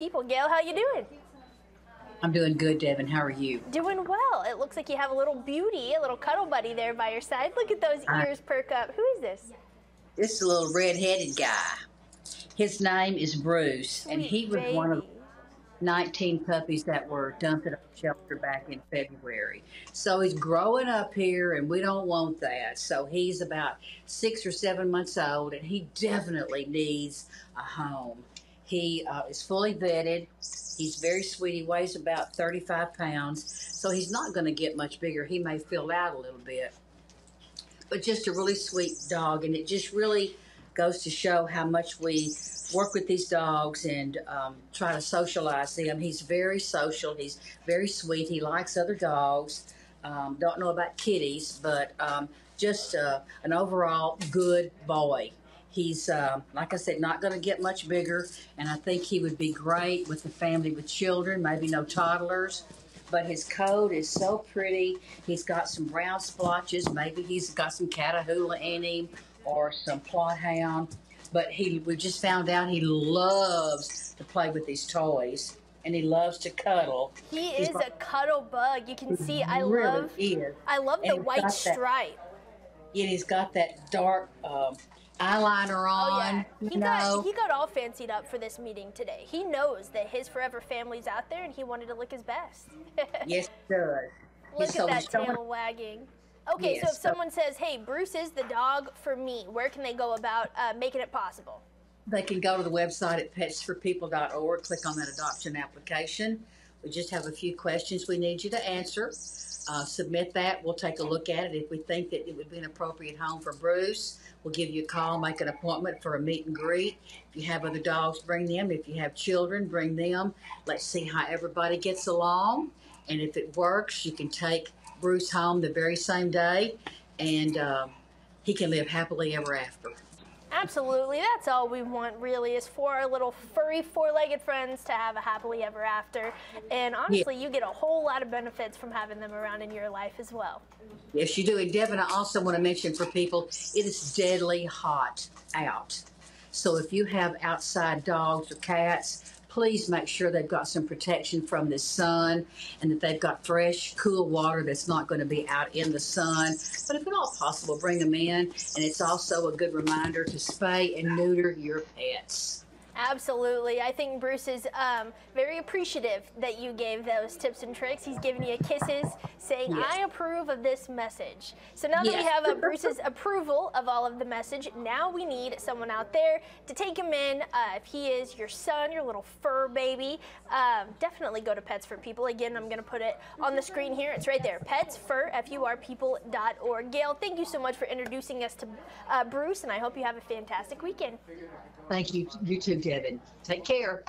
people. Gail, how you doing? I'm doing good, Devin. How are you? Doing well. It looks like you have a little beauty, a little cuddle buddy there by your side. Look at those I- ears perk up. Who is this? This is a little red-headed guy. His name is Bruce, and he Sweet was one of 19 puppies that were dumped at a shelter back in February. So he's growing up here, and we don't want that. So he's about six or seven months old, and he definitely needs a home. He uh, is fully vetted. He's very sweet. He weighs about 35 pounds, so he's not going to get much bigger. He may fill out a little bit, but just a really sweet dog, and it just really goes to show how much we work with these dogs and um, try to socialize them. He's very social. He's very sweet. He likes other dogs. Um, don't know about kitties, but um, just uh, an overall good boy. He's, uh, like I said, not going to get much bigger, and I think he would be great with the family with children, maybe no toddlers. But his coat is so pretty. He's got some brown splotches. Maybe he's got some Catahoula in him or some Plott Hound. But he, we just found out he loves to play with these toys, and he loves to cuddle. He He's is a cuddle bug. You can see I really love is. I love the And white got that- stripe. And he's got that dark um, eyeliner Oh on. yeah. He got he got all fancied up for this meeting today. He knows that his forever family's out there and he wanted to look his best. yes, he does. Look So at he's that tail wagging. Okay, so if so- someone says, "Hey, Bruce is the dog for me," where can they go about uh, making it possible? They can go to the website at petsfurpeople.org, click on that adoption application. We just have a few questions we need you to answer. Uh, submit that. We'll take a look at it. If we think that it would be an appropriate home for Bruce, we'll give you a call, make an appointment for a meet and greet. If you have other dogs, bring them. If you have children, bring them. Let's see how everybody gets along. And if it works, you can take Bruce home the very same day, and uh, he can live happily ever after. Absolutely, that's all we want really is for our little furry four-legged friends to have a happily ever after. And honestly, you get a whole lot of benefits from having them around in your life as well. Yes, you do. And Devin, I also want to mention for people, it is deadly hot out. So if you have outside dogs or cats, please make sure they've got some protection from the sun and that they've got fresh, cool water that's not going to be out in the sun. But if at all possible, bring them in. And it's also a good reminder to spay and neuter your pets. Absolutely. I think Bruce is um, very appreciative that you gave those tips and tricks. He's giving you kisses saying, Yes. I approve of this message. So now that we have uh, Bruce's approval of all of the message, now we need someone out there to take him in. Uh, if he is your son, your little fur baby, um, definitely go to Pets Fur People. Again, I'm going to put it on the screen here. It's right there, petsfur, F-U-R, people.org. Gail, thank you so much for introducing us to uh, Bruce, and I hope you have a fantastic weekend. Thank you. You too, Devin. Take care.